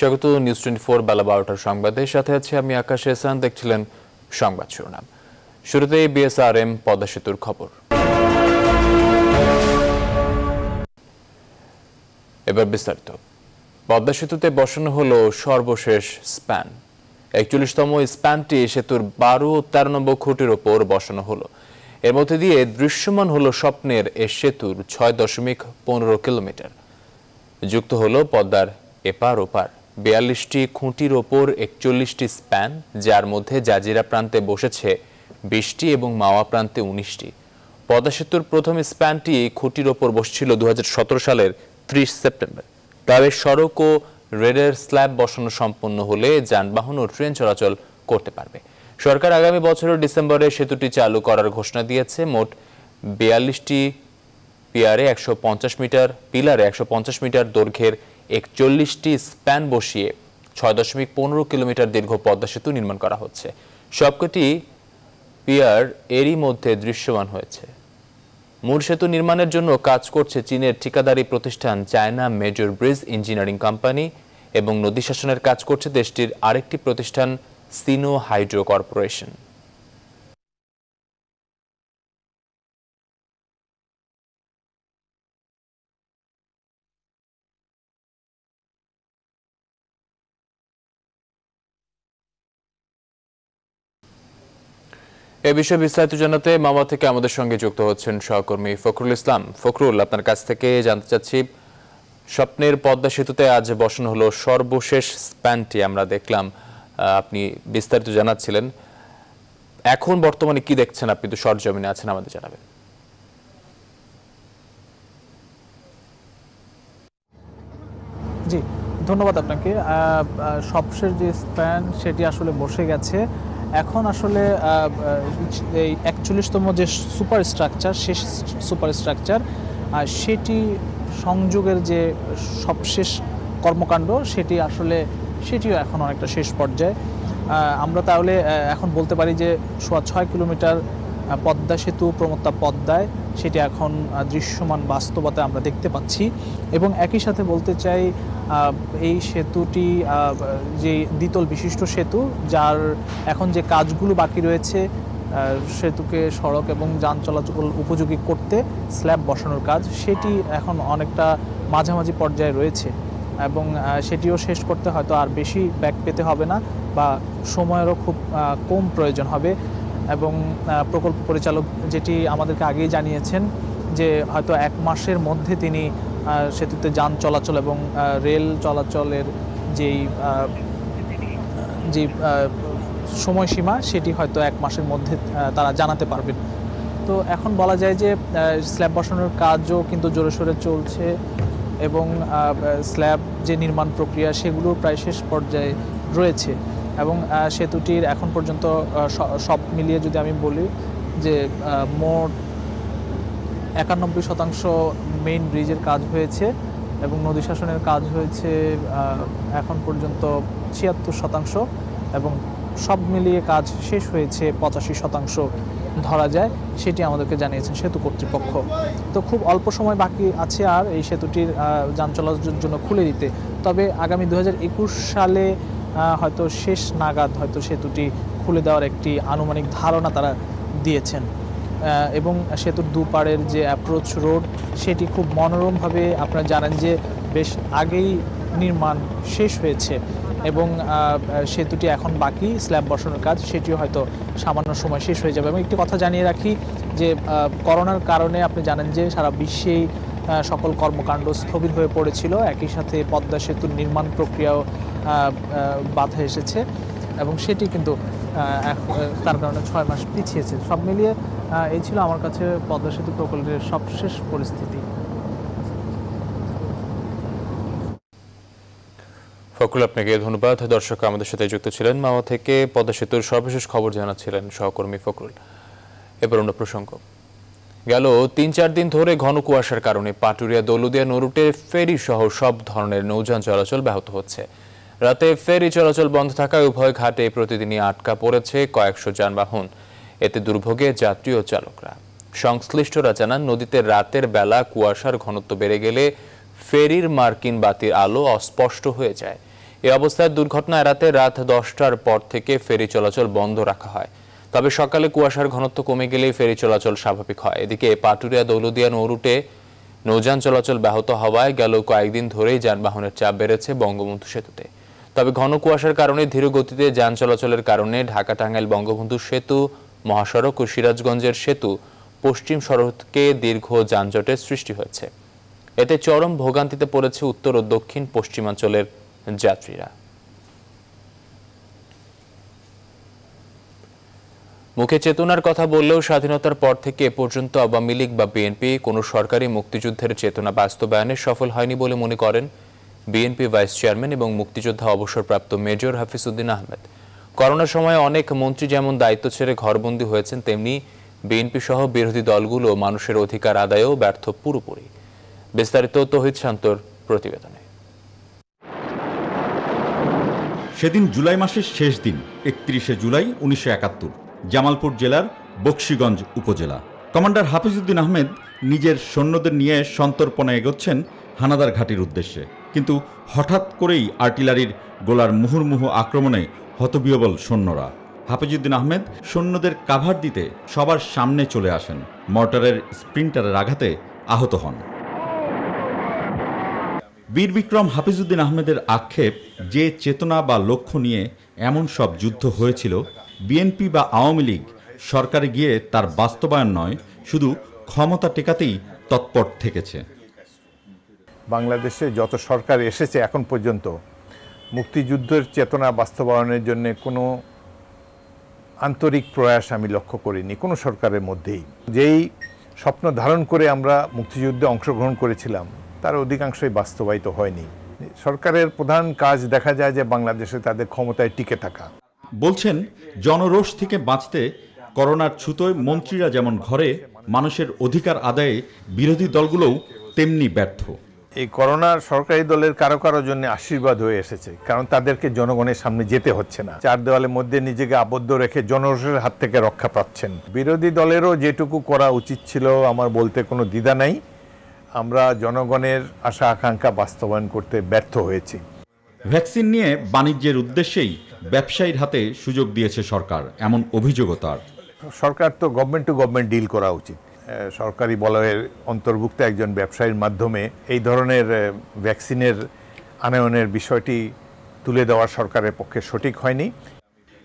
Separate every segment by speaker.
Speaker 1: স্বাগত news twenty four বেলা বারোটার সংবাদের সাথে আছে আমি আকাশ এহসান দেখছিলেন সংবাদ শিরোনাম। শুরুতে বিএসআরএম পদ্মা সেতুর খবর। এবার বিস্তারিত। পদ্মা সেতুতে বসানো হলো সর্বশেষ স্প্যান। একচল্লিশতম স্প্যানটি সেতুর বারো ও তেরো নম্বর খুঁটির ওপর বসানো হলো। এর মধ্যে দিয়ে দৃশ্যমান হলো স্বপ্নের এ সেতুর ছয় দশমিক পনেরো কিলোমিটার। যুক্ত হলো পদ্মার এপার ওপার। বিয়াল্লিশটি খুঁটির ওপর একচল্লিশটি স্প্যান, যার মধ্যে জাজিরা প্রান্তে বসেছে বিশটি এবং মাওয়া প্রান্তে উনিশটি। পদ্মা সেতুর প্রথম স্প্যানটি খুঁটির ওপর বসছিল দু সালের ত্রিশ সেপ্টেম্বর। তবে সড়ক ও রেলের স্ল্যাব বসানো সম্পন্ন হলে যানবাহন ও ট্রেন চলাচল করতে পারবে। সরকার আগামী বছরের ডিসেম্বরে সেতুটি চালু করার ঘোষণা দিয়েছে। মোট বিয়াল্লিশটি পিয়ারে একশো পঞ্চাশ মিটার, পিলারে একশো পঞ্চাশ মিটার দৈর্ঘ্যের একচল্লিশটি স্প্যান বসিয়ে ছয় দশমিক পনেরো কিলোমিটার দীর্ঘ পদ্মা সেতু নির্মাণ করা হচ্ছে। সবকটি পিয়ার এরই মধ্যে দৃশ্যমান হয়েছে। মূল সেতু নির্মাণের জন্য কাজ করছে চীনের ঠিকাদারি প্রতিষ্ঠান China Major Bridge Engineering Company এবং নদী শাসনের কাজ করছে দেশটির আরেকটি প্রতিষ্ঠান সিনো হাইড্রো কর্পোরেশন। এ বিষয়ে বিস্তারিত জানাতে মামা থেকে আমাদের সঙ্গে যুক্ত হচ্ছেন সহকর্মী ফখরুল ইসলাম। ফখরুল, আপনার কাছ থেকে জানতে চাচ্ছি, স্বপ্নের পদ্মা সেতুতে আজ বসানো হলো সর্বশেষ স্প্যানটি, আমরা দেখলাম আপনি বিস্তারিত জানাচ্ছিলেন। এখন বর্তমানে কি দেখছেন আপনি? তো সরজমিনে আছেন, আমাদের জানাবেন।
Speaker 2: জি, ধন্যবাদ আপনাকে। সবশেষ যে স্প্যান, সেটি আসলে বসে গেছে। এখন আসলে এই একচল্লিশতম যে সুপার স্ট্রাকচার শেষ সুপার স্ট্রাকচার সেটি সংযোগের যে সবশেষ কর্মকাণ্ড, সেটি আসলে, সেটিও এখন অনেকটা শেষ পর্যায়ে। আমরা তাহলে এখন বলতে পারি যে সোয়া ছয় কিলোমিটার পদ্মা সেতু প্রমত্তা পদ্মায় সেটি এখন দৃশ্যমান বাস্তবতা আমরা দেখতে পাচ্ছি। এবং একই সাথে বলতে চাই এই সেতুটি যে দ্বিতল বিশিষ্ট সেতু, যার এখন যে কাজগুলো বাকি রয়েছে সেতুকে সড়ক এবং যান চলাচল উপযোগী করতে স্ল্যাব বসানোর কাজ, সেটি এখন অনেকটা মাঝামাঝি পর্যায়ে রয়েছে। এবং সেটিও শেষ করতে হয়তো আর বেশি ব্যাক পেতে হবে না, বা সময়েরও খুব কম প্রয়োজন হবে। এবং প্রকল্প পরিচালক যেটি আমাদেরকে আগেই জানিয়েছেন যে হয়তো এক মাসের মধ্যে তিনি সেতুতে যান চলাচল এবং রেল চলাচলের যেই যে সময়সীমা সেটি হয়তো এক মাসের মধ্যে তারা জানাতে পারবেন। তো এখন বলা যায় যে স্ল্যাব বসানোর কাজও কিন্তু জোরে সোরে চলছে এবং স্ল্যাব যে নির্মাণ প্রক্রিয়া সেগুলো প্রায় শেষ পর্যায়ে রয়েছে। এবং সেতুটির এখন পর্যন্ত সব মিলিয়ে যদি আমি বলি যে মোট একানব্বই শতাংশ মেইন ব্রিজের কাজ হয়েছে এবং নদী শাসনের কাজ হয়েছে এখন পর্যন্ত ছিয়াত্তর শতাংশ এবং সব মিলিয়ে কাজ শেষ হয়েছে পঁচাশি শতাংশ ধরা যায়। সেটি আমাদেরকে জানিয়েছেন সেতু কর্তৃপক্ষ। তো খুব অল্প সময় বাকি আছে আর এই সেতুটির যান চলাচলের জন্য খুলে দিতে। তবে আগামী দু হাজার একুশ সালে হয়তো শেষ নাগাদ হয়তো সেতুটি খুলে দেওয়ার একটি আনুমানিক ধারণা তারা দিয়েছেন। এবং সেতুর দুপাড়ের যে অ্যাপ্রোচ রোড সেটি খুব মনোরমভাবে আপনারা জানেন যে বেশ আগেই নির্মাণ শেষ হয়েছে এবং সেতুটি এখন বাকি, স্ল্যাব বসানোর কাজ, সেটিও হয়তো সামান্য সময় শেষ হয়ে যাবে। এবং একটি কথা জানিয়ে রাখি যে করোনার কারণে আপনি জানেন যে সারা বিশ্বেই সকল কর্মকাণ্ড স্থবির হয়ে পড়েছিল। একই সাথে পদ্মা সেতুর নির্মাণ প্রক্রিয়াও বাধা এসেছে এবং সেটি কিন্তু তার কারণে ছয় মাস পিছিয়েছে। সব মিলিয়ে এই ছিল আমার কাছে পদ্মা সেতু প্রকল্পের সবশেষ পরিস্থিতি।
Speaker 1: ফকুল আপনাকে ধন্যবাদ। দর্শক আমাদের সাথে যুক্ত ছিলেন মামা থেকে পদ্মা সেতুর সর্বশেষ খবর জানাচ্ছিলেন সহকর্মী ফকরুল এবার অন্য প্রসঙ্গ। গেল তিন চার দিন ধরে ঘন কুয়াশার কারণে পাটুরিয়া, দৌলুদিয়া, নরুটে ফেরি সহ সব ধরনের নৌযান চলাচল ব্যাহত হচ্ছে। রাতে ফেরি চলাচল বন্ধ থাকায় উভয় ঘাটে প্রতিদিনই আটকা পড়েছে কয়েকশো যানবাহন। এতে দুর্ভোগে যাত্রী ও চালকরা। সংশ্লিষ্টরা জানান, নদীতে রাতের বেলা কুয়াশার ঘনত্ব বেড়ে গেলে ফেরির মার্কিন বাতির আলো অস্পষ্ট হয়ে যায়। এ অবস্থায় দুর্ঘটনা এড়াতে রাত দশটার পর থেকে ফেরি চলাচল বন্ধ রাখা হয়। তবে সকালে কুয়াশার ঘনত্ব কমে গেলেই ফেরি চলাচল স্বাভাবিক হয়। এদিকে পাটুরিয়া দৌলদিয়া নৌরুটে নৌযান চলাচল ব্যাহত হওয়ায় গেল কয়েকদিন ধরেই যানবাহনের চাপ বেড়েছে বঙ্গবন্ধু সেতুতে। তবে ঘন কুয়াশার কারণে ধীর গতিতে যান চলাচলের কারণে ঢাকা টাঙ্গাইল বঙ্গবন্ধু সেতু, মহাসড়ক ও সিরাজগঞ্জের সেতু পশ্চিম সড়কে দীর্ঘ যানজটের সৃষ্টি হয়েছে। এতে চরম ভোগান্তিতে পড়েছে উত্তর ও দক্ষিণ পশ্চিমাঞ্চলের যাত্রীরা। মুখে চেতনার কথা বললেও স্বাধীনতার পর থেকে এ পর্যন্ত আওয়ামী লীগ বা বিএনপি কোনো সরকারি মুক্তিযুদ্ধের চেতনা বাস্তবায়নে সফল হয়নি বলে মনে করেন বিএনপি ভাইস চেয়ারম্যান এবং মুক্তিযোদ্ধা অবসরপ্রাপ্ত মেজর হাফিজউদ্দিন আহমেদ। করোনার সময় অনেক মন্ত্রী যেমন দায়িত্ব ছেড়ে ঘরবন্দি হয়েছেন, তেমনি বিএনপি সহ বিরোধী দলগুলো মানুষের অধিকার আদায়েও ব্যর্থ পুরোপুরি। বিস্তারিত তহিদ শান্তর প্রতিবেদনে।
Speaker 3: সেদিন জুলাই মাসের শেষ দিন, একত্রিশে জুলাই উনিশশো একাত্তর, জামালপুর জেলার বক্সিগঞ্জ উপজেলা। কমান্ডার হাফিজউদ্দিন আহমেদ নিজের সৈন্যদের নিয়ে সন্তর্পণে এগোচ্ছেন হানাদার ঘাটির উদ্দেশ্যে। কিন্তু হঠাৎ করেই আর্টিলারির গোলার মুহুর্মুহু আক্রমণে হতবিহবল সৈন্যরা। হাফিজউদ্দিন আহমেদ সৈন্যদের কাভার দিতে সবার সামনে চলে আসেন। মর্টারের স্প্রিন্টারের আঘাতে আহত হন। বীর বিক্রম হাফিজউদ্দিন আহমেদের আক্ষেপ যে চেতনা বা লক্ষ্য নিয়ে এমন সব যুদ্ধ হয়েছিল, বিএনপি বা আওয়ামী লীগ সরকারে গিয়ে তার বাস্তবায়ন নয়, শুধু ক্ষমতা টেকাতেই তৎপর থেকেছে।
Speaker 4: বাংলাদেশে যত সরকার এসেছে এখন পর্যন্ত, মুক্তিযুদ্ধের চেতনা বাস্তবায়নের জন্য কোনো আন্তরিক প্রয়াস আমি লক্ষ্য করিনি, কোনো সরকারের মধ্যেই। যেই স্বপ্ন ধারণ করে আমরা মুক্তিযুদ্ধে অংশগ্রহণ করেছিলাম, তার অধিকাংশই বাস্তবায়িত হয়নি। সরকারের প্রধান কাজ দেখা যায় যে বাংলাদেশে তাদের ক্ষমতায় টিকে থাকা।
Speaker 3: বলছেন, জনরোষ থেকে বাঁচতে করোনার ছুতোয় মন্ত্রীরা যেমন ঘরে, মানুষের অধিকার আদায়ে বিরোধী দলগুলোও তেমনি ব্যর্থ।
Speaker 4: এই করোনার সরকারি দলের কারও কারও জন্য আশীর্বাদ হয়ে এসেছে কারণ তাদেরকে জনগণের সামনে যেতে হচ্ছে না। চার দেওয়ালের মধ্যে নিজেকে আবদ্ধ রেখে জনরোষের হাত থেকে রক্ষা পাচ্ছেন। বিরোধী দলেরও যেটুকু করা উচিত ছিল আমার বলতে কোনো দ্বিধা নাই। আমরা জনগণের আশা আকাঙ্ক্ষা বাস্তবায়ন করতে ব্যর্থ হয়েছি।
Speaker 3: ভ্যাকসিন নিয়ে বাণিজ্যের উদ্দেশ্যেই ব্যবসায়ীর হাতে সুযোগ দিয়েছে সরকার এমন অভিযোগও তার।
Speaker 4: সরকার তো গভর্নমেন্ট টু গভর্নমেন্ট ডিল করা উচিত। সরকারি বলয়ের অন্তর্ভুক্ত একজন ব্যবসায়ীর মাধ্যমে এই ধরনের ভ্যাকসিনের আনয়নের বিষয়টি তুলে দেওয়া সরকারের পক্ষে সঠিক হয়নি।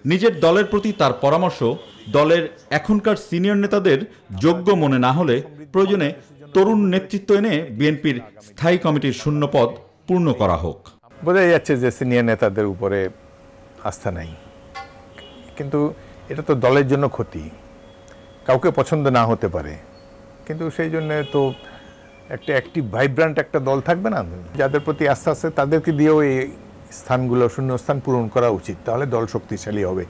Speaker 3: নিজের দলের প্রতি তার পরামর্শ দলের এখনকার সিনিয়র নেতাদের যোগ্য মনে না হলে প্রয়োজনে তরুণ নেতৃত্ব এনে বিএনপির স্থায়ী কমিটির শূন্যপদ পূর্ণ করা হোক।
Speaker 4: বোঝাই যাচ্ছে যে সিনিয়র নেতাদের উপরে আস্থা নাই। কিন্তু এটা তো দলের জন্য ক্ষতি। কাউকে পছন্দ না হতে পারে। কিন্তু সেই জন্য তো একটা অ্যাক্টিভ ভাইব্রান্ট একটা দল থাকবে না? যাদের প্রতি আস্থা আছে তাদেরকে দিয়েও এই স্থানগুলো শূন্যস্থান পূরণ করা উচিত। তাহলে দল শক্তিশালী হবে।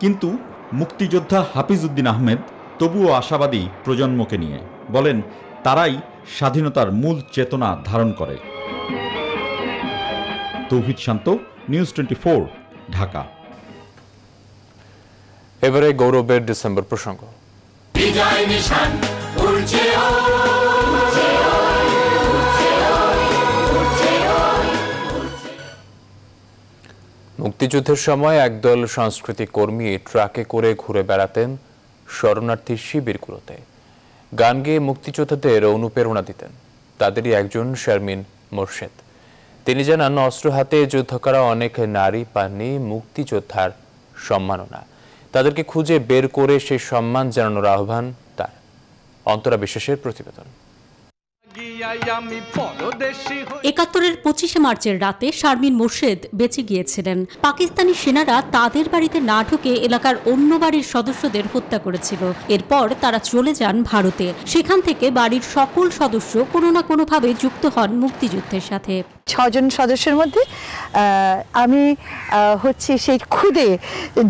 Speaker 3: কিন্তু মুক্তিযোদ্ধা হাফিজউদ্দিন আহমেদ তবুও আশাবাদী প্রজন্মকে নিয়ে। বলেন তারাই স্বাধীনতার মূল চেতনা ধারণ করে। Touhid Shanto News Twenty Dhaka.
Speaker 1: এবারে গৌরবের ডিসেম্বর প্রসঙ্গ।
Speaker 5: বিজয় নিশান
Speaker 1: মুক্তিযুদ্ধের সময় একদল সাংস্কৃতিক কর্মী ট্রাকে করে ঘুরে বেড়াতেন শরণার্থী শিবিরগুলোতে। গান গেয়ে মুক্তিযোদ্ধাদের অনুপ্রেরণা দিতেন। তাদেরই একজন শারমিন মোর্শেদ। তিনি জানান, অস্ত্র হাতে যুদ্ধ করা অনেক নারী পাননি, মুক্তিযোদ্ধার সম্মাননা। তাদেরকে খুঁজে বের করে সেই সম্মান জানানোর আহ্বান তার। অন্তরা বিশ্বাসের প্রতিবেদন।
Speaker 6: একাত্তরের পঁচিশে মার্চের রাতে শারমিন মোর্শেদ বেঁচে গিয়েছিলেন। পাকিস্তানি সেনারা তাদের বাড়িতে না ঢুকে এলাকার অন্য বাড়ির সদস্যদের হত্যা করেছিল। এরপর তারা চলে যান ভারতে। সেখান থেকে বাড়ির সকল সদস্য কোনো না কোনোভাবে যুক্ত হন মুক্তিযুদ্ধের সাথে।
Speaker 7: ছজন সদস্যের মধ্যে আমি হচ্ছে সেই খুদে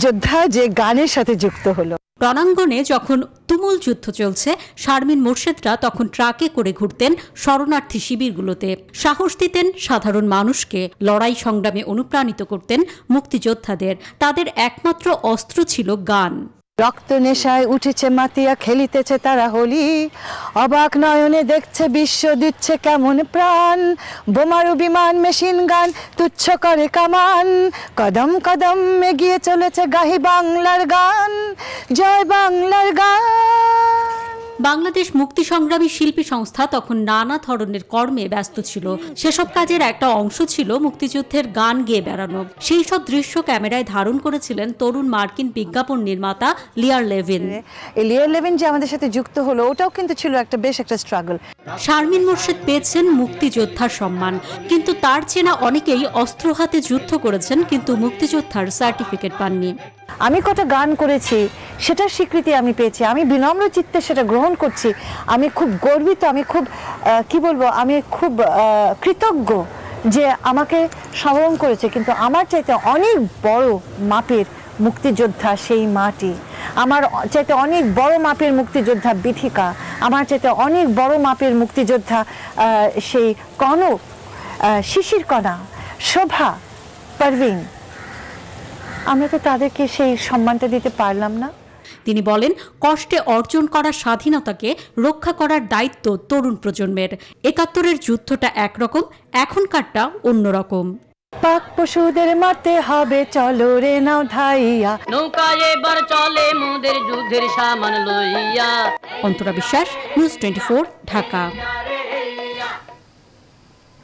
Speaker 7: যোদ্ধা যে গানের সাথে যুক্ত হলো।
Speaker 6: রণাঙ্গনে যখন তুমুল যুদ্ধ চলছে, শারমিন মোর্শেদরা তখন ট্রাকে করে ঘুরতেন শরণার্থী শিবিরগুলোতে। সাহস দিতেন সাধারণ মানুষকে, লড়াই সংগ্রামে অনুপ্রাণিত করতেন মুক্তিযোদ্ধাদের। তাদের একমাত্র অস্ত্র ছিল গান।
Speaker 7: রক্ত নেশায় উঠেছে মাতিয়া, খেলিতেছে তারা হোলি। অবাক নয়নে দেখছে বিশ্ব, দিচ্ছে কেমন প্রাণ। বোমারু বিমান, মেশিন গান, তুচ্ছ করে কামান। কদম কদম এগিয়ে চলেছে গাহি বাংলার গান। জয় বাংলার গান।
Speaker 6: বাংলাদেশ মুক্তি সংগ্রামী শিল্পী সংস্থা তখন নানা ধরনের কর্মে ব্যস্ত ছিল। সেসব কাজের একটা অংশ ছিল মুক্তিযুদ্ধের গান গেয়ে বেড়ানো। সেই সব দৃশ্য ক্যামেরায় ধারণ করেছিলেন তরুণ মার্কিন বিজ্ঞাপন নির্মাতা লিয়ার লেভিন।
Speaker 7: লিয়ার লেভিন যে আমাদের সাথে যুক্ত হলো ওটাও কিন্তু ছিল একটা বেশ একটা স্ট্রাগল
Speaker 6: শারমিন মোর্শেদ পেয়েছেন মুক্তিযোদ্ধার সম্মান কিন্তু তার চেনা অনেকেই অস্ত্র হাতে যুদ্ধ করেছেন কিন্তু মুক্তিযোদ্ধার সার্টিফিকেট পাননি।
Speaker 7: আমি কটা গান করেছি, সেটার স্বীকৃতি আমি পেয়েছি। আমি বিনম্র চিত্তে সেটা গ্রহণ করছি। আমি খুব গর্বিত, আমি খুব কি বলব, আমি খুব কৃতজ্ঞ যে আমাকে স্মরণ করেছে। কিন্তু আমার চাইতে অনেক বড় মাপের মুক্তিযোদ্ধা সেই মাটি। আমার চাইতে অনেক বড় মাপের মুক্তিযোদ্ধা বিথিকা। আমার চাইতে অনেক বড় মাপের মুক্তিযোদ্ধা সেই কনক শিশির কণা, শোভা, পারভিন। আমরা তো তাদেরকে সেই সম্মানটা দিতে পারলাম না।
Speaker 6: তিনি বলেন কষ্টে অর্জন করা স্বাধীনতাকে রক্ষা করার দায়িত্ব তরুণ প্রজন্মের। একাত্তরের যুদ্ধটা একরকম এখনকারটা অন্যরকম।
Speaker 7: পাক পশুদের মারতে হবে চলো রে নাও ধাইয়া।
Speaker 8: নৌকা এবার চলে মোদের যুদ্ধের সামান লইয়া।
Speaker 6: অন্তরা বিশ্বাস নিউজ টোয়েন্টি ঢাকা।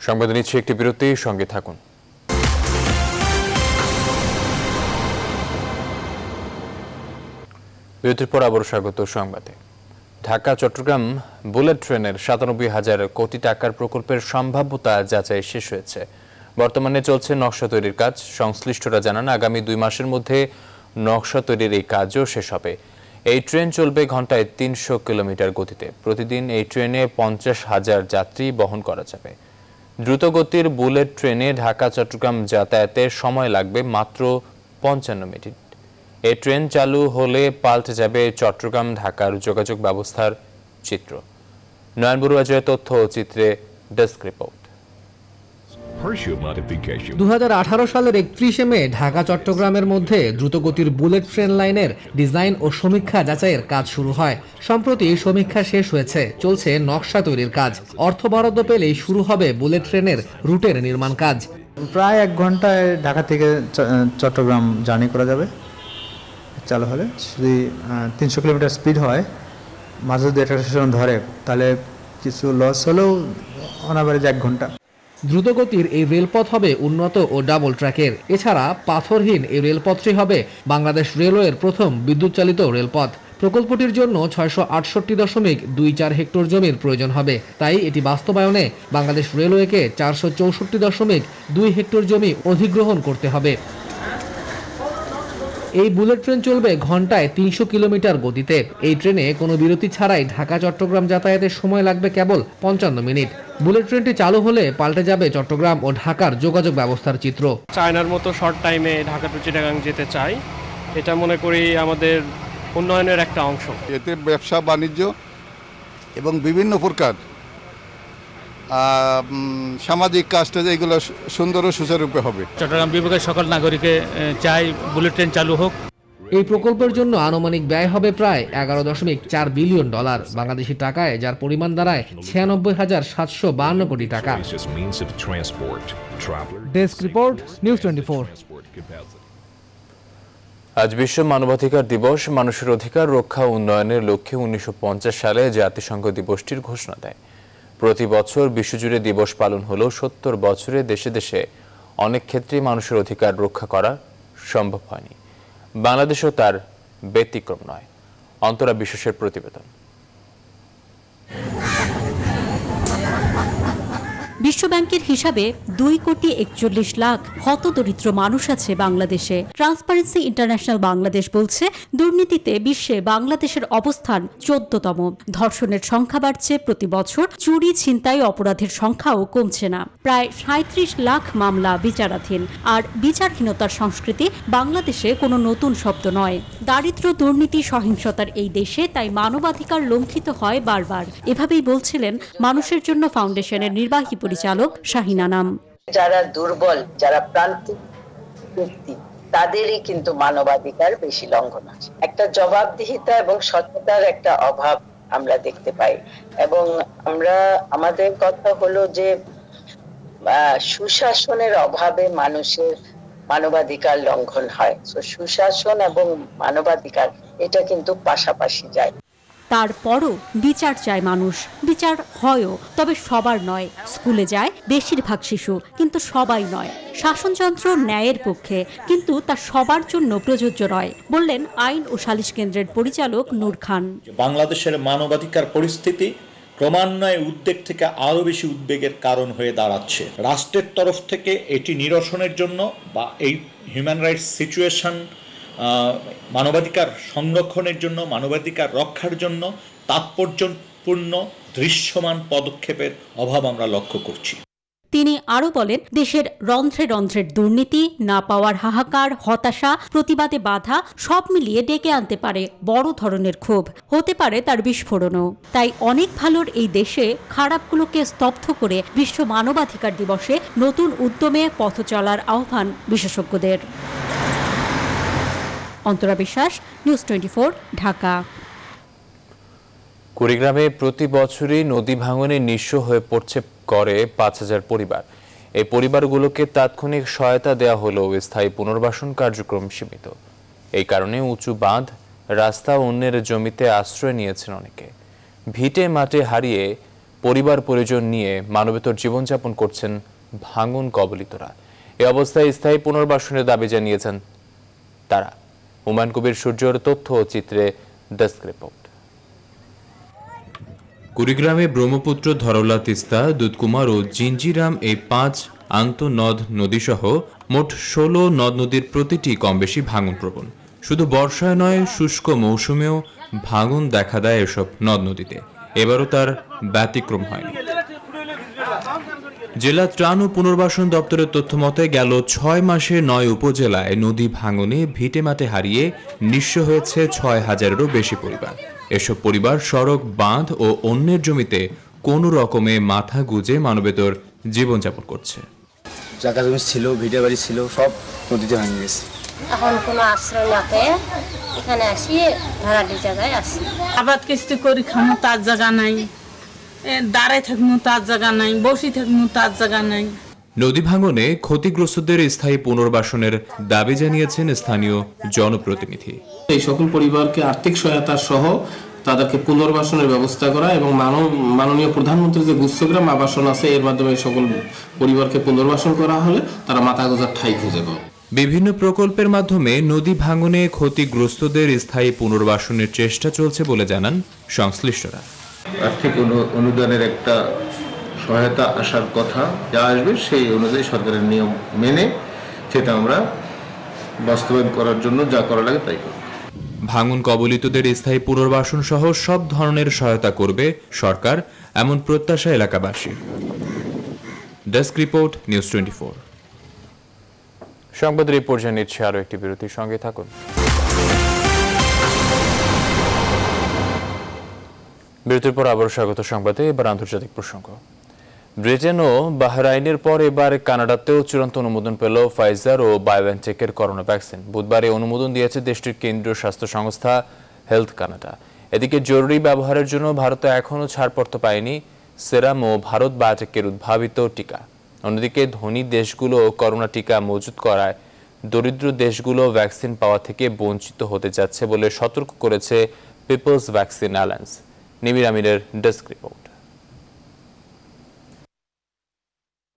Speaker 1: সংবাদ নিচ্ছে একটি বিরতি সঙ্গে থাকুন। বিরতির পর আবারও স্বাগত সংবাদে। ঢাকা, চট্টগ্রাম বুলেট ট্রেনের সাতানব্বই হাজার কোটি টাকার প্রকল্পের সম্ভাব্যতা যাচাই শেষ হয়েছে। বর্তমানে চলছে নকশা তৈরির কাজ। সংশ্লিষ্টরা জানান, আগামী দুই মাসের মধ্যে নকশা তৈরির এই কাজও শেষ হবে। এই ট্রেন চলবে ঘন্টায় তিনশো কিলোমিটার গতিতে। প্রতিদিন এই ট্রেনে পঞ্চাশ হাজার যাত্রী বহন করা যাবে। দ্রুতগতির বুলেট ট্রেনে ঢাকা, চট্টগ্রাম যাতায়াতে সময় লাগবে মাত্র পঞ্চান্ন মিনিট। এই ট্রেন চালু হলে পাল্টে যাবে চট্টগ্রাম ঢাকার যোগাযোগ ব্যবস্থার চিত্র। নয়ন বড়ুয়া জয়ের তথ্য ও চিত্রে ডেস্ক রিপোর্ট।
Speaker 9: দু সালের একত্রিশে মে ঢাকা চট্টগ্রামের মধ্যে দ্রুতগতির বুলেট ট্রেন লাইনের ডিজাইন ও সমীক্ষা যাচাইয়ের কাজ শুরু হয়। সম্প্রতি সমীক্ষা শেষ হয়েছে চলছে নকশা তৈরির কাজ। অর্থ বরাদ্দ পেলেই শুরু হবে বুলেট ট্রেনের রুটের নির্মাণ কাজ।
Speaker 10: প্রায় এক ঘন্টায় ঢাকা থেকে চট্টগ্রাম জার্নি করা যাবে। চালু হলে যদি তিনশো কিলোমিটার স্পিড হয়, মাঝে যদি একটা স্টেশন ধরে, তাহলে কিছু লস হলেও অনাবারেজ এক ঘণ্টা।
Speaker 9: দ্রুতগতির এই রেলপথ হবে উন্নত ও ডাবল ট্র্যাকের এছাড়া পাথরহীন এই রেলপথটি হবে বাংলাদেশ রেলওয়ের প্রথম বিদ্যুৎ চালিত রেলপথ। প্রকল্পটির জন্য ছয়শো আটষট্টি দশমিক দুই চার হেক্টর জমির প্রয়োজন হবে। তাই এটি বাস্তবায়নে বাংলাদেশ রেলওয়েকে চারশো চৌষট্টি দশমিক দুই হেক্টর জমি অধিগ্রহণ করতে হবে। এই বুলেট ট্রেন চলবে ঘন্টায় তিনশো কিলোমিটার গতিতে। এই ট্রেনে কোনো বিরতি ছাড়াই ঢাকা চট্টগ্রাম যাতায়াতের সময় লাগবে কেবল পঞ্চান্ন মিনিট। বুলেট ট্রেনটি চালু হলে পাল্টে যাবে চট্টগ্রাম ও ঢাকার যোগাযোগ ব্যবস্থার চিত্র।
Speaker 11: চায়নার মতো শর্ট টাইমে ঢাকা টু চিটাগাং যেতে চাই। এটা মনে করি আমাদের উন্নয়নের একটা অংশ।
Speaker 12: এতে ব্যবসা বাণিজ্য এবং বিভিন্ন প্রকার সামাজিক কাজটা এগুলো সুন্দর ও সুচারুরূপে হবে।
Speaker 11: চট্টগ্রাম বিভাগের সকল নাগরিকে চাই বুলেট ট্রেন চালু হোক।
Speaker 9: এই প্রকল্পের জন্য আনুমানিক ব্যয় হবে প্রায় এগারো দশমিক চার বিলিয়ন ডলার বাংলাদেশি টাকায় যার পরিমাণ দাঁড়ায় ছিয়ানব্বই হাজার সাতশো বান্ন কোটি টাকা. ডেস্ক রিপোর্ট নিউজ টোয়েন্টি
Speaker 1: আজ বিশ্ব মানবাধিকার দিবস মানুষের অধিকার রক্ষা উন্নয়নের লক্ষ্যে উনিশশো পঞ্চাশ সালে জাতিসংঘ দিবসটির ঘোষণা দেয়। প্রতি বছর বিশ্বজুড়ে দিবস পালন হলেও সত্তর বছরে দেশে দেশে অনেক ক্ষেত্রেই মানুষের অধিকার রক্ষা করা সম্ভব হয়নি। বাংলাদেশও তার ব্যতিক্রম নয়। অন্তরা বিশ্বাসের প্রতিবেদন।
Speaker 6: বিশ্বব্যাংকের হিসাবে দুই কোটি একচল্লিশ লাখ হতদরিদ্র মানুষ আছে বাংলাদেশে। ট্রান্সপারেন্সি ইন্টারন্যাশনাল বাংলাদেশ বলছে, দুর্নীতিতে বিশ্বে বাংলাদেশের অবস্থান চোদ্দতম। ধর্ষণের সংখ্যা বাড়ছে প্রতি বছর, চুরি, ছিনতাই, অপরাধের সংখ্যাও কমছে না। প্রায় সাঁত্রিশ লাখ মামলা বিচারাধীন। আর বিচারহীনতার সংস্কৃতি বাংলাদেশে কোনো নতুন শব্দ নয়। দারিদ্র দুর্নীতি, সহিংসতার এই দেশে তাই মানবাধিকার লঙ্ঘিত হয় বারবার। এভাবেই বলছিলেন মানুষের জন্য ফাউন্ডেশনের নির্বাহী পরিচালক। শাহিনা নাম
Speaker 8: যারা দুর্বল, যারা প্রান্তিক
Speaker 13: তাদেরই কিন্তু মানবাধিকার বেশি লঙ্ঘন আছে। একটা জবাবদিহিতা এবং সততার একটা অভাব আমরা দেখতে পাই। এবং আমরা, আমাদের কথা হলো যে সুশাসনের অভাবে মানুষের মানবাধিকার লঙ্ঘন হয়। সুশাসন এবং মানবাধিকার, এটা কিন্তু পাশাপাশি যায়।
Speaker 6: তারপরও বিচার চায় মানুষ। বিচার হয়ও, তবে সবার নয়। স্কুলে যায় বেশিরভাগ শিশু, কিন্তু সবাই নয়। শাসনযন্ত্র ন্যায়ের পক্ষে, কিন্তু তা সবার জন্য প্রযোজ্য নয়, বললেন আইন ও সালিশ কেন্দ্রের পরিচালক নূর খান।
Speaker 14: বাংলাদেশের মানবাধিকার পরিস্থিতি ক্রমান্বয়ে উদ্বেগ থেকে আরও বেশি উদ্বেগের কারণ হয়ে দাঁড়াচ্ছে। রাষ্ট্রের তরফ থেকে এটি নিরসনের জন্য বা এই হিউম্যান রাইটস সিচুয়েশন মানবাধিকার সংরক্ষণের জন্য, মানবাধিকার রক্ষার জন্য তাৎপর্যপূর্ণ, দৃশ্যমান পদক্ষেপের অভাব আমরা লক্ষ্য করছি।
Speaker 6: তিনি আরও বলেন, দেশের রন্ধ্রে রন্ধ্রের দুর্নীতি, না পাওয়ার হাহাকার, হতাশা, প্রতিবাদে বাধা, সব মিলিয়ে ডেকে আনতে পারে বড় ধরনের ক্ষোভ। হতে পারে তার বিস্ফোরণও। তাই অনেক ভালোর এই দেশে খারাপগুলোকে স্তব্ধ করে বিশ্ব মানবাধিকার দিবসে নতুন উদ্যমে পথ চলার আহ্বান বিশেষজ্ঞদের। অন্তরা বিশ্বাস নিউজ টোয়েন্টি ঢাকা।
Speaker 1: কুড়িগ্রামে প্রতি বছরই নদী ভাঙনে নিঃস্ব হয়ে পড়ছে, করে পাঁচ হাজার পরিবার। এই পরিবারগুলোকে তাৎক্ষণিক সহায়তা দেওয়া হলেও স্থায়ী পুনর্বাসন কার্যক্রম সীমিত। এই কারণে উঁচু বাঁধ, রাস্তা অন্যের জমিতে আশ্রয় নিয়েছেন অনেকে। ভিটে মাঠে হারিয়ে পরিবার পরিজন নিয়ে মানবেতর জীবনযাপন করছেন ভাঙন কবলিতরা। এ অবস্থায় স্থায়ী পুনর্বাসনের দাবি জানিয়েছেন তারা। হুমায়ুন কবির সূর্যর তথ্য ও চিত্রে ডেস্ক রিপোর্ট।
Speaker 15: কুড়িগ্রামে ব্রহ্মপুত্র ধরলা তিস্তা, দুধকুমার ও জিঞ্জিরাম এই পাঁচ আন্তঃনদ নদীসহ মোট ষোলো নদ নদীর প্রতিটি কম বেশি ভাঙন প্রবণ শুধু বর্ষায় নয়, শুষ্ক মৌসুমেও ভাঙন দেখা দেয় এসব নদ নদীতে। এবারও তার ব্যতিক্রম হয়নি। জেলা ত্রাণ ও পুনর্বাসন দপ্তরের তথ্য মতে গেল ছয় মাসে নয় উপজেলায় নদী ভাঙনে ভিটেমাটে হারিয়ে নিঃস্ব হয়েছে ছয় হাজারেরও বেশি পরিবার। এসব পরিবার সড়ক বাঁধ ও অন্যের জমিতে কোনো রকমে মাথা গুজে মানবেতর জীবনযাপন করছে।
Speaker 16: জায়গা জমি ছিল ভিটে বাড়ি ছিল সব নদীতে ভাঙে গেছে।
Speaker 17: এখন কোনো আশ্রয় না পেয়ে এখানে আসি ভাড়াটি জায়গায় আসি।
Speaker 18: আবাদ কিস্তি করি খামো তার জায়গা নাই। দাঁড়ায় থাকব তার জায়গা নাই বসি থাকব তার জায়গা নাই।
Speaker 15: নদী ভাঙনে ক্ষতিগ্রস্তদের স্থায়ী পুনর্বাসনের দাবি জানিয়েছেন স্থানীয় জনপ্রতিনিধি।
Speaker 19: এই সকল পরিবারকে আর্থিক সহায়তা সহ তাদেরকে পুনর্বাসনের ব্যবস্থা করা এবং মানব মাননীয় প্রধানমন্ত্রী যে গুচ্ছগ্রাম আবাসন আছে এর মাধ্যমে এই সকল পরিবারকে পুনর্বাসন করা হলে তারা মাথা গোজার ঠাই খুঁজে পাবে।
Speaker 15: বিভিন্ন প্রকল্পের মাধ্যমে নদী ভাঙনে ক্ষতিগ্রস্তদের স্থায়ী পুনর্বাসনের চেষ্টা চলছে বলে জানান সংশ্লিষ্টরা।
Speaker 20: আর্থিক অনুদানের একটা সহায়তা আসার কথা যা আসবে সেই অনুযায়ী সরকারের নিয়ম মেনে সেটা আমরা বাস্তবায়ন করার জন্য যা করা লাগে তাই করব।
Speaker 15: ভাঙন কবলিতদের স্থায়ী পুনর্বাসন সহ সব ধরনের সহায়তা করবে সরকার এমন প্রত্যাশা এলাকাবাসীর। Desk report News Twenty Four.
Speaker 1: সংবাদ রিপোর্ট জানিয়েছে আরও একটি বিরতির সঙ্গে থাকুন। বিরতির পর আবার স্বাগত সংবাদে, এবার আন্তর্জাতিক প্রসঙ্গ। ব্রিটেন ও বাহরাইনের পর এবার কানাডাতেও চূড়ান্ত অনুমোদন পেল ফাইজার ও বায়োএনটেকের করোনা ভ্যাকসিন। বুধবার অনুমোদন দিয়েছে দেশটির কেন্দ্রীয় স্বাস্থ্য সংস্থা হেলথ কানাডা। এদিকে জরুরি ব্যবহারের জন্য ভারতে এখনও ছাড়পত্র পায়নি, সেরাম ও ভারত বায়োটেকের উদ্ভাবিত টিকা। অন্যদিকে ধনী দেশগুলো করোনা টিকা মজুত করায় দরিদ্র দেশগুলো ভ্যাকসিন পাওয়া থেকে বঞ্চিত হতে যাচ্ছে বলে সতর্ক করেছে পিপলস ভ্যাকসিন অ্যালায়েন্স। নিবির আমিরের ডেস্ক রিপোর্ট।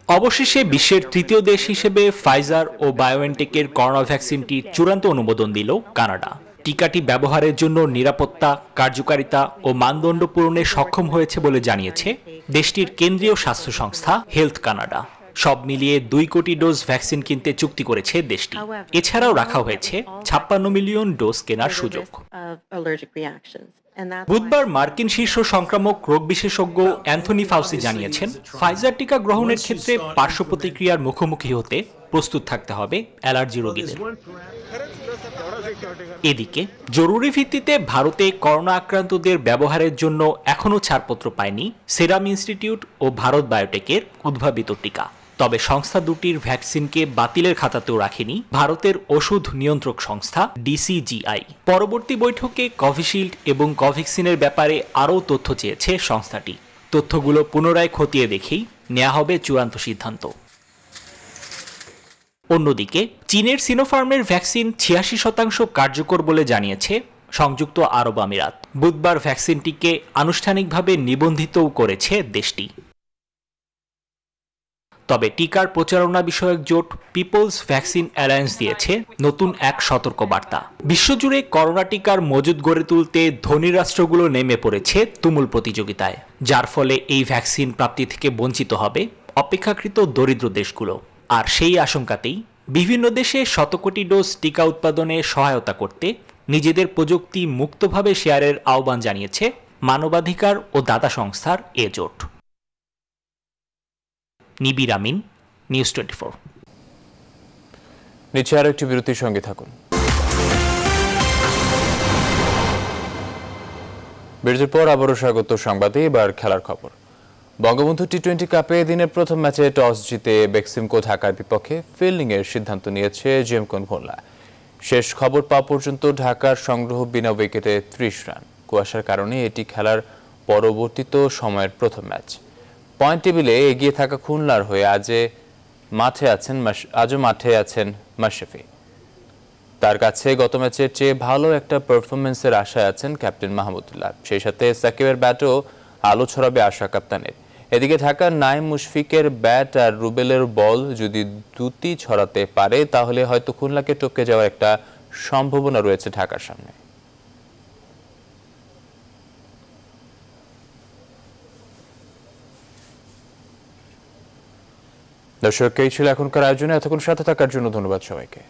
Speaker 21: অবশেষে বিশ্বের তৃতীয় দেশ হিসেবে ফাইজার ও বায়োএনটেকের করোনা ভ্যাকসিনটি চূড়ান্ত অনুমোদন দিল কানাডা। টিকাটি ব্যবহারের জন্য নিরাপত্তা, কার্যকারিতা ও মানদণ্ড পূরণে সক্ষম হয়েছে বলে জানিয়েছে দেশটির কেন্দ্রীয় স্বাস্থ্য সংস্থা হেলথ কানাডা। সব মিলিয়ে দুই কোটি ডোজ ভ্যাকসিন কিনতে চুক্তি করেছে দেশটি। এছাড়াও রাখা হয়েছে ছাপ্পান্ন মিলিয়ন ডোজ কেনার সুযোগ। বুধবার মার্কিন শীর্ষ সংক্রামক রোগ বিশেষজ্ঞ অ্যান্থনি ফাউসি জানিয়েছেন ফাইজার টিকা গ্রহণের ক্ষেত্রে পার্শ্ব প্রতিক্রিয়ার মুখোমুখি হতে প্রস্তুত থাকতে হবে অ্যালার্জি রোগীদের। এদিকে জরুরি ভিত্তিতে ভারতে করোনা আক্রান্তদের ব্যবহারের জন্য এখনও ছাড়পত্র পায়নি সেরাম ইনস্টিটিউট ও ভারত বায়োটেকের উদ্ভাবিত টিকা। তবে সংস্থা দুটির ভ্যাকসিনকে বাতিলের খাতাতেও রাখেনি ভারতের ওষুধ নিয়ন্ত্রক সংস্থা, ডিসিজিআই। পরবর্তী বৈঠকে কোভিশিল্ড এবং কোভ্যাক্সিনের ব্যাপারে আরও তথ্য চেয়েছে সংস্থাটি। তথ্যগুলো পুনরায় খতিয়ে দেখেই নেওয়া হবে চূড়ান্ত সিদ্ধান্ত। অন্যদিকে, চীনের সিনোফার্মের ভ্যাকসিন ছিয়াশি শতাংশ কার্যকর বলে জানিয়েছে সংযুক্ত আরব আমিরাত। বুধবার ভ্যাকসিনটিকে আনুষ্ঠানিকভাবে নিবন্ধিতও করেছে দেশটি। তবে টিকার প্রচারণা বিষয়ক জোট পিপলস ভ্যাকসিন অ্যালায়েন্স দিয়েছে নতুন এক সতর্ক বার্তা বিশ্বজুড়ে করোনা টিকার মজুদ গড়ে তুলতে ধনী রাষ্ট্রগুলো নেমে পড়েছে তুমুল প্রতিযোগিতায়, যার ফলে এই ভ্যাকসিন প্রাপ্তি থেকে বঞ্চিত হবে অপেক্ষাকৃত দরিদ্র দেশগুলো। আর সেই আশঙ্কাতেই বিভিন্ন দেশে শতকোটি ডোজ টিকা উৎপাদনে সহায়তা করতে নিজেদের প্রযুক্তি মুক্তভাবে শেয়ারের আহ্বান জানিয়েছে মানবাধিকার ও দাতা সংস্থার এ জোট। Nibir Amin News Twenty Four
Speaker 1: নিচে আরও একটি বিরতির সঙ্গে থাকুন। বিরতির পর আবারও স্বাগত সংবাদে, এবার খেলার খবর। বঙ্গবন্ধু টি টোয়েন্টি কাপে দিনের প্রথম ম্যাচে টস জিতে বেক্সিমকো ঢাকার বিপক্ষে ফিল্ডিংয়ের সিদ্ধান্ত নিয়েছে জেমকন ভোল্লা শেষ খবর পাওয়া পর্যন্ত ঢাকার সংগ্রহ বিনা উইকেটে ত্রিশ রান। কুয়াশার কারণে এটি খেলার পরবর্তীত সময়ের প্রথম ম্যাচ। পয়েন্ট টেবিলে এগিয়ে থাকা খুলনার হয়ে আজে মাঠে আছেন আজও মাঠে আছেন মাশরাফি। তার কাছে গত ম্যাচের চেয়ে ভালো একটা পারফরমেন্সের আশায় আছেন ক্যাপ্টেন মাহমুদুল্লাহ। সেই সাথে সাকিবের ব্যাটও আলো ছড়াবে আশা কাপ্তানের। এদিকে ঢাকার নাইম মুশফিকের ব্যাট আর রুবেলের বল যদি দুটি ছড়াতে পারে, তাহলে হয়তো খুলনাকে টপকে যাওয়ার একটা সম্ভাবনা রয়েছে ঢাকার সামনে। দর্শক এই ছিল এখনকার আয়োজনে। এতক্ষণ সাথে থাকার জন্য ধন্যবাদ সবাইকে।